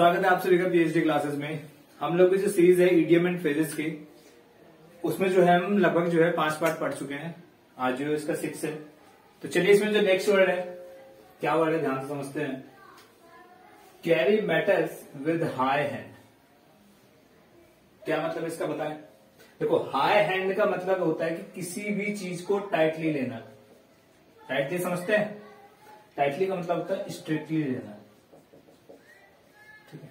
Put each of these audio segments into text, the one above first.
स्वागत है आप सभी का पीएचडी क्लासेस में। हम लोग की जो सीरीज़ है ईडियम एंड फ्रेजेस की, उसमें जो है हम लगभग जो है पाँच पार्ट पढ़ चुके हैं। आज जो इसका सिक्स है। तो चलिए इसमें जो नेक्स्ट वर्ड है, क्या वर्ड है, ध्यान से समझते हैं। Carry matters with high hand क्या मतलब इसका बताएँ? देखो हाई हैंड का मतलब होता है कि किसी भी चीज़ को टाइटली लेना। टाइटली समझते हैं? टाइटली का मतलब होता है स्ट्रिक्टली लेना ठीक है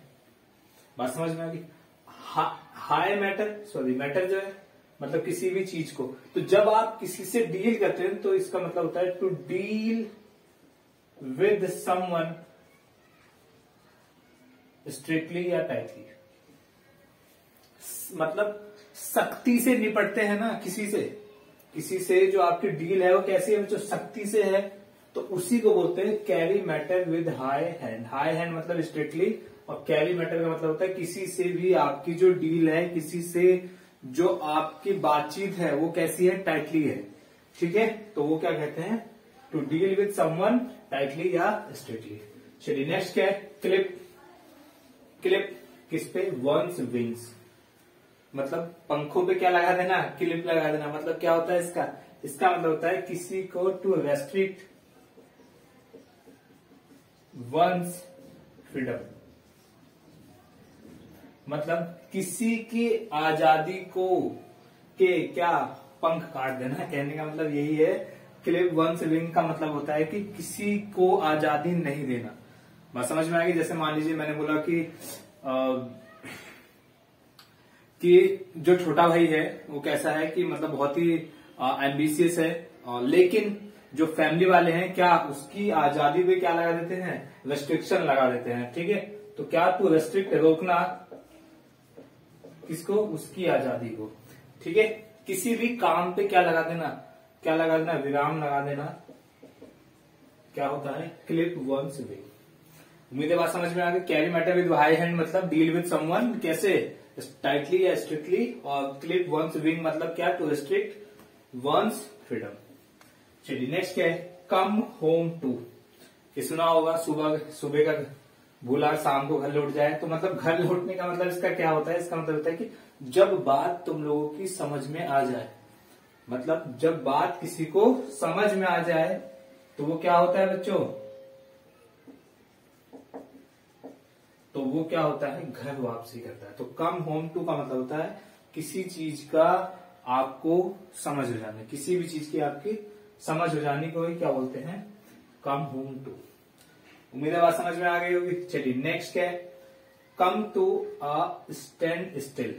बात समझ में आ गई? हाई मैटर सॉरी मैटर जो है मतलब किसी भी चीज़ को। तो जब आप किसी से डील करते हैं तो इसका मतलब होता है to deal with someone strictly या टाइटली मतलब सख्ती से निपटते हैं ना किसी से। किसी से जो आपकी डील है, वो कैसी है, जो सख्ती से है तो उसी को बोलते हैं carry matter with high hand high hand मतलब स्ट्रिक्टली और कैरी मैटर का मतलब होता है किसी से भी आपकी जो डील है, किसी से जो आपकी बातचीत है, वो कैसी है? टाइटली है। ठीक है? तो वो क्या कहते हैं? To deal with someone tightly या स्ट्रिक्टली चलिए नेक्स्ट क्या है? क्लिप क्लिप किस पे? वंस विंग्स मतलब पंखों पे क्या लगा देना? क्लिप लगा देना। मतलब क्या होता है इसका? इसका मतलब होता है किसी को टू रेस्ट्रिक्ट वंस फ्रीडम मतलब किसी की आज़ादी को के क्या पंख काट देना कहने का मतलब यही है क्लिप वंस विंग का मतलब होता है कि किसी को आज़ादी नहीं देना। बात समझ में आएगी जैसे मान लीजिए मैंने बोला कि आ, कि जो छोटा भाई है वो कैसा है कि मतलब बहुत ही एम्बिशियस है आ, लेकिन जो फैमिली वाले हैं क्या उसकी आज़ादी पे क्या लगा देते हैं? रेस्ट्रिक्शन लगा देते हैं ठीक है? तो क्या तू रेस्ट्रिक्ट रोकना किसको? उसकी आज़ादी को। ठीक है? किसी भी काम पे क्या लगा देना? क्या लगा देना? विराम लगा देना। क्या होता है? क्लिप वंस वे उम्मीद बात समझ में आ गई। Carry matter with high hand मतलब डील विद समवन कैसे? टाइटली या स्ट्रिक्टली और क्लिप वंस विंग मतलब क्या? टू रिस्ट्रिक्ट वंस फ्रीडम चलिए नेक्स्ट क्या है? कम होम टू सुना होगा सुबह सुबह का भूला शाम को घर लौट जाए तो मतलब घर लौटने का मतलब इसका क्या होता है? इसका मतलब होता है कि जब बात तुम लोगों की समझ में आ जाए मतलब जब बात किसी को समझ में आ जाए तो वो क्या होता है बच्चों? तो वो क्या होता है? घर वापसी करता है। तो कम होम टू का मतलब होता है किसी चीज़ का आपको समझ हो जाने, किसी भी चीज़ की आपकी समझ हो जाने को ही क्या बोलते हैं? Come home to. उम्मीद है बात समझ में आ गई होगी। चलिए नेक्स्ट क्या है? Come to a standstill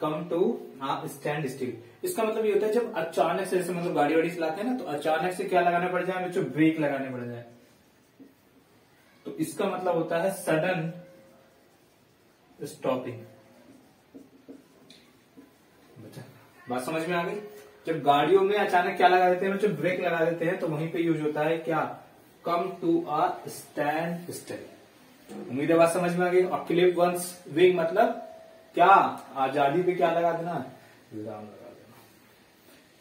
come to a standstill इसका मतलब ये होता है, जब अचानक से, जैसे मतलब गाड़ी वाड़ी चलाते हैं ना तो अचानक से क्या लगाने पड़ जाए? बच्चों ब्रेक लगाने पड़ जाए। तो इसका मतलब होता है सडन स्टॉपिंग बात समझ में आ गई? जब गाड़ियों में अचानक क्या लगा देते हैं, बच्चों ब्रेक लगा देते हैं तो वहीं पे यूज़ होता है क्या? Come to a standstill उम्मीद है बात समझ में आ गई? और क्लिप वंस विंग मतलब क्या? आज़ादी पे क्या लगा देना? विराम लगा देना।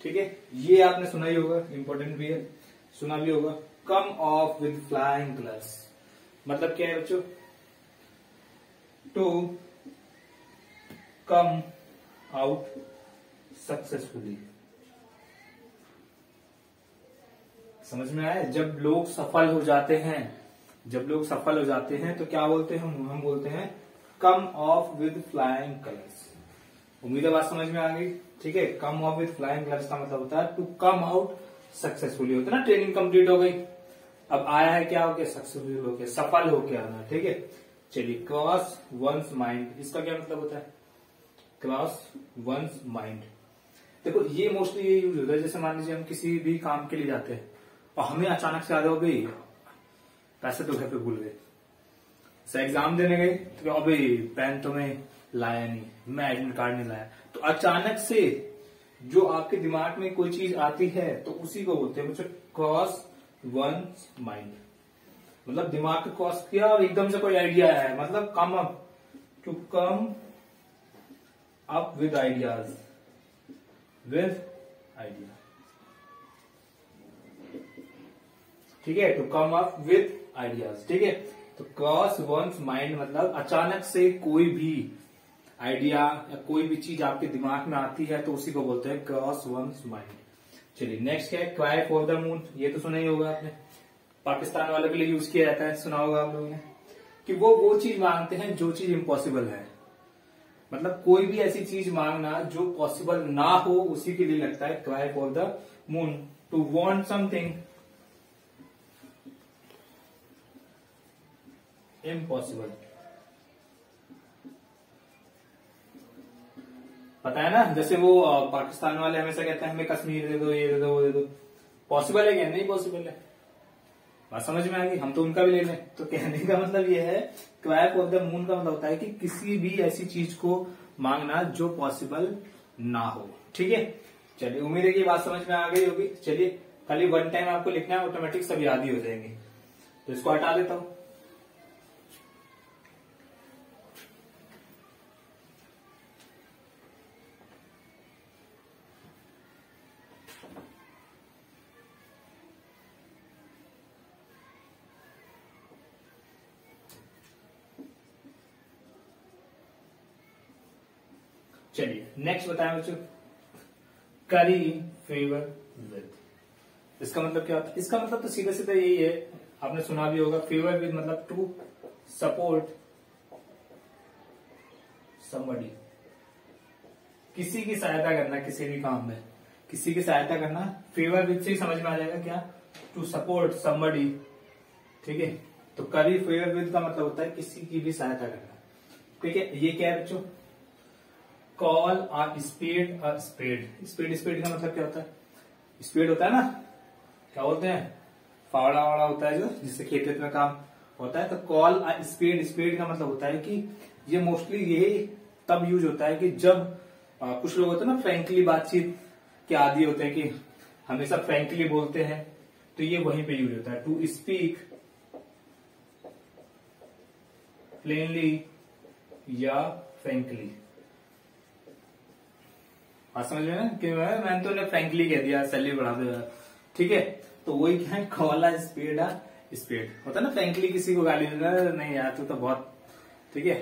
ठीक है? ये आपने सुना ही होगा इंपॉर्टेंट भी है। सुना भी होगा। Come off with flying colours मतलब क्या है बच्चों? टू कम आउट सक्सेसफुली समझ में आया? जब लोग सफल हो जाते हैं, जब लोग सफल हो जाते हैं तो क्या बोलते हैं? हम बोलते हैं come off with flying colours उम्मीद है बात समझ में आ गई? ठीक है come off with flying colours का मतलब होता है टू कम आउट सक्सेसफुली होता है ना? ट्रेनिंग कंप्लीट हो गई। अब आया है क्या हो गया सक्सेसफुल हो गया सफल हो गया आना, ठीक है? चलिए क्रॉस वंस माइंड इसका क्या मतलब होता है? क्रॉस वंस माइंड देखो, ये मोस्टली ये यूज़ होता है, जैसे मान लीजिए हम किसी भी काम के लिए जाते हैं। और हमें अचानक से याद हो गई, पैसे तो घर पे भूल गए। सर एग्ज़ाम देने गए तो अभी पेन तो मैं लाया नहीं, मैं एडमिट कार्ड नहीं लाया। तो अचानक से जो आपके दिमाग में कोई चीज़ आती है तो उसी को बोलते हैं बच्चों क्रॉस वन माइंड मतलब दिमाग के क्रॉस किया और एकदम से कोई आइडिया है। मतलब come up to come up with ideas with idea ठीक है to come up with ideas ठीक है? तो क्रॉस वंस माइंड मतलब अचानक से कोई भी आइडिया या कोई भी चीज़ आपके दिमाग में आती है तो उसी को बोलते हैं क्रॉस वंस माइंड चलिए नेक्स्ट क्या है क्राई फॉर द मून ये तो सुना ही होगा आपने। पाकिस्तान वालों के लिए यूज़ किया जाता है, सुना होगा आप लोगों ने। कि वो वो चीज़ मांगते हैं जो चीज़ इम्पॉसिबल है। मतलब कोई भी ऐसी चीज़ मांगना जो पॉसिबल ना हो, उसी के लिए लगता है cry for the moon to want something impossible पता है ना, जैसे वो पाकिस्तान वाले हमेशा कहते हैं, हमें कश्मीर दे दो, ये दे दो, वो दे दो। पॉसिबल है क्या? नहीं पॉसिबल है। बात समझ में आ गई हम तो उनका भी ले लें। तो कहने का मतलब ये है क्वैप ऑफ़ द मून का मतलब होता है कि किसी भी ऐसी चीज़ को मांगना जो पॉसिबल ना हो। ठीक है? चलिए, उम्मीद है कि बात समझ में आ गई होगी। चलिए, खाली वन टाइम आपको लिखना है ऑटोमेटिक सब याद ही हो जाएँगे। तो इसको हटा देता हूँ। चलिए नेक्स्ट बताएँ बच्चों। करी फेवर विद इसका मतलब क्या होता है? इसका मतलब तो सीधा सीधा यही है। आपने सुना भी होगा फेवर विद मतलब टू सपोर्ट समबडी किसी की सहायता करना किसी भी काम में। किसी की सहायता करना फेवर विद से ही समझ में आ जाएगा क्या? टू सपोर्ट समबडी ठीक है? तो करी फेवर विद का मतलब होता है किसी की भी सहायता करना। ठीक है? ये क्या है बच्चों? Call a spade a spade spade spade का मतलब क्या होता है? स्पीड होता है ना? क्या बोलते हैं? फावड़ा वाड़ा होता है जो जिससे खेत में काम होता है। तो कॉल आ स्पीड स्पीड का मतलब होता है कि ये मोस्टली यही तब यूज़ होता है कि जब आ, कुछ लोग होते हैं ना फ्रेंकली बातचीत के आदि होते हैं कि हमेशा फ्रेंकली बोलते हैं तो ये वहीं पे यूज़ होता है। टू स्पीक प्लेनली या फ्रेंकली बात समझ में कि मैंने तो उन्हें फ्रेंकली कह दिया सैलरी बढ़ा दो ठीक है? तो वही क्या है कॉला स्पीड आ स्पीड होता है ना फ्रेंकली किसी को गाली देना, नहीं यार, तू तो बहुत, ठीक है?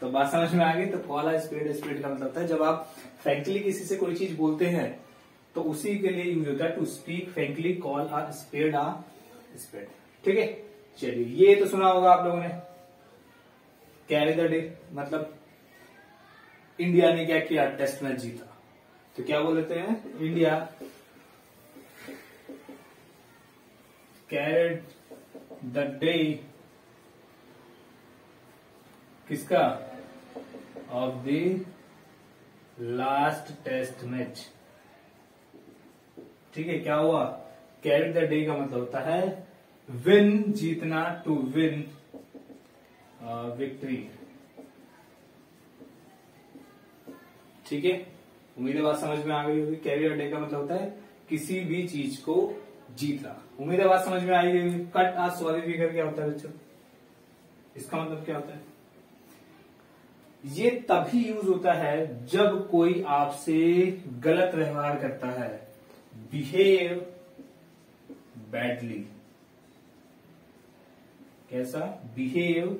तो बात समझ में आ गई तो कॉला स्पीड स्पीड का मतलब है जब आप फ्रेंकली किसी से कोई चीज़ बोलते हैं तो उसी के लिए यूज़ होता है to speak frankly call a spade a spade ठीक है? चलिए, ये तो सुना होगा आप लोगों ने। कैरी द डे मतलब इंडिया ने क्या किया? टेस्ट मैच जीता। तो क्या बोल देते हैं इंडिया कैरेड द डे किसका? Of the last test match ठीक है, क्या हुआ? कैरेड द डे का मतलब होता है विन जीतना टू विन विक्ट्री ठीक है? उम्मीद बात समझ में आ गई होगी। कैरियर डे का मतलब होता है किसी भी चीज़ को जीतना। उम्मीद बात समझ में आई गई कट आ सॉरी फिगर क्या होता है बच्चों। इसका मतलब क्या होता है? ये तभी यूज़ होता है जब कोई आपसे गलत व्यवहार करता है। बिहेव बैडली कैसा? बिहेव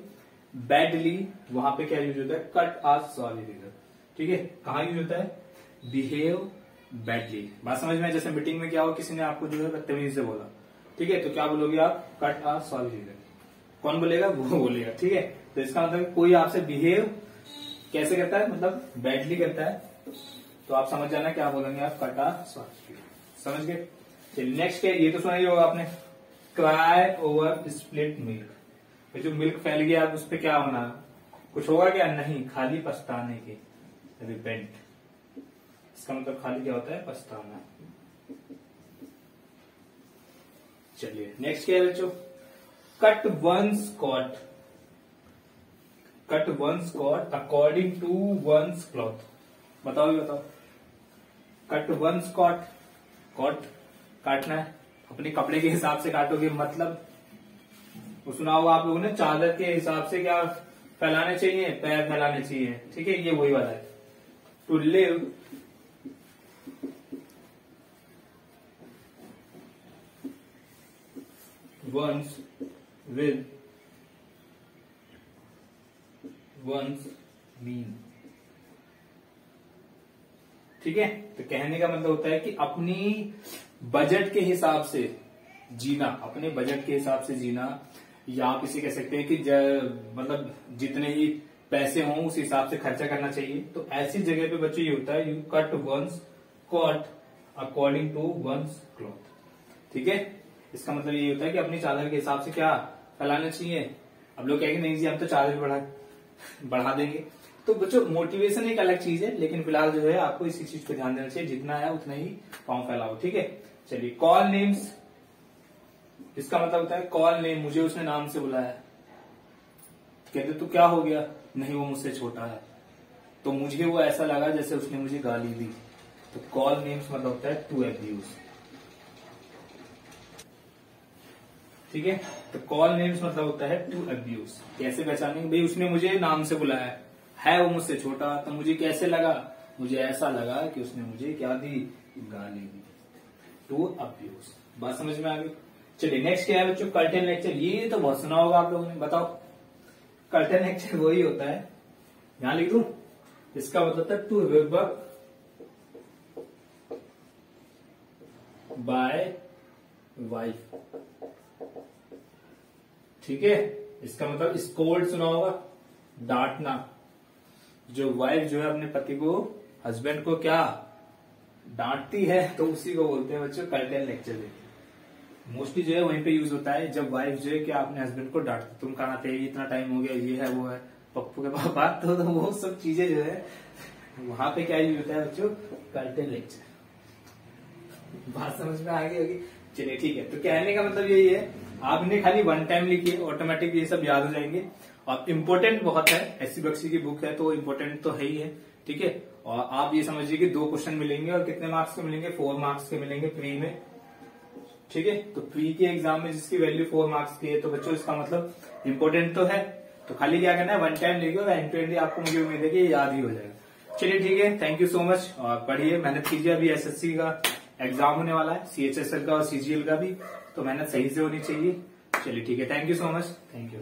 बैडली वहाँ पे क्या यूज़ होता है? कट आ सॉरी फिगर ठीक है? कहा यूज़ होता है? Behave badly. बात समझ में जैसे मीटिंग में क्या हो किसी ने आपको जो है बदतमीजी से बोला। ठीक है तो क्या बोलोगे आप? कट आ सॉल्व कौन बोलेगा? वो बोलेगा। ठीक है तो इसका मतलब कोई आपसे बिहेव कैसे करता है? मतलब बैडली करता है। तो आप समझ जाना क्या बोलेंगे आप? कट आ सॉल्व समझ गए? चलिए नेक्स्ट क्या ये तो सुना ही होगा आपने। क्राई ओवर स्प्लिट मिल्क जो मिल्क फैल गया उस पर क्या होना? कुछ होगा क्या? नहीं, खाली पछताने की। रिपेंट इसका मतलब खाली क्या होता है? पछताना। चलिए नेक्स्ट क्या है बच्चों? Cut one's coat cut one's coat according to one cloth बताओ बताओ। कट वन स्कॉट कॉट काटना है। अपने कपड़े के हिसाब से काटोगे मतलब? वो सुना होगा आप लोगों ने, चादर के हिसाब से क्या फैलाने चाहिए? पैर फैलाने चाहिए। ठीक है, ये वही वाला है। To live once with one's mean ठीक है? तो कहने का मतलब होता है कि अपनी बजट के हिसाब से जीना, अपने बजट के हिसाब से जीना, या आप इसे कह सकते हैं कि मतलब जितने ही पैसे हों, उस हिसाब से खर्चा करना चाहिए। तो ऐसी जगह पे बच्चों, ये होता है you cut one's cut according to one's cloth ठीक है? इसका मतलब ये होता है कि अपनी चादर के हिसाब से क्या फैलाना चाहिए? अब लोग कहेंगे, नहीं जी, हम तो चादर बढ़ा बढ़ा देंगे। तो बच्चों मोटिवेशन एक अलग चीज़ है, लेकिन फ़िलहाल जो है, आपको इसी चीज़ पे ध्यान देना चाहिए। जितना है उतना ही पाँव फैलाओ, ठीक है? चलिए कॉल नेम्स इसका मतलब होता है कॉल नेम मुझे उसने नाम से बुलाया। कहते, तू क्या हो गया? नहीं, वो मुझसे छोटा है। तो मुझे वो ऐसा लगा जैसे उसने मुझे गाली दी। तो कॉल नेम्स मतलब होता है टू एब्यूज ठीक है? तो कॉल नेम्स मतलब होता है टू अब्यूज कैसे पहचानेंगे? भाई, उसने मुझे नाम से बुलाया। है वो मुझसे छोटा तो मुझे कैसे लगा? मुझे ऐसा लगा कि उसने मुझे क्या दी? गाली दी। टू अब्यूज बात समझ में आ गई? चलिए नेक्स्ट क्या है बच्चों? कर्टन लेक्चर ये तो बहुत सुना होगा आप लोगों ने। बताओ। कर्टन लेक्चर वही होता है। यहाँ लिख दू? इसका मतलब था टू रिमेम्बर बाय वाइफ ठीक है? इसका मतलब स्कोल्ड सुना होगा? डांटना। जो वाइफ जो है अपने पति को हस्बैंड को क्या? डांटती है तो उसी को बोलते हैं बच्चों कर्टन लेक्चर देते मोस्टली जो है वहीं पे यूज़ होता है जब वाइफ जो है कि अपने हस्बैंड को डांटती तुम कहा थे इतना टाइम हो गया ये है वो है पप्पू के पापा तो, तो वो सब चीज़ें जो है वहाँ पे क्या यूज़ होता है बच्चों? कर्टन लेक्चर बात समझ में आ गई होगी? चलिए, ठीक है। तो कहने का मतलब यही है, आपने खाली वन टाइम लिखिए ऑटोमेटिक ये सब याद हो जाएँगे। और इम्पोर्टेंट बहुत है एससी बक्सी की बुक है तो इम्पोर्टेंट तो है ही है, ठीक है? और आप ये समझिए कि दो क्वेश्चन मिलेंगे और कितने मार्क्स के मिलेंगे? फोर मार्क्स के मिलेंगे प्री में, ठीक है? तो प्री के एग्ज़ाम में जिसकी वैल्यू फोर मार्क्स की है तो बच्चों, इसका मतलब इम्पोर्टेंट तो है। तो खाली क्या करना है वन टाइम लिखिए और एंड टू एंड आपको मुझे उम्मीद है कि याद ही हो जाएगा। चलिए, ठीक है। थैंक यू सो मच और पढ़िए, मेहनत कीजिए अभी एसएससी का। एग्ज़ाम होने वाला है सीएचएसएल का और सीजीएल का भी तो मेहनत सही से होनी चाहिए। चलिए ठीक है thank you so much thank you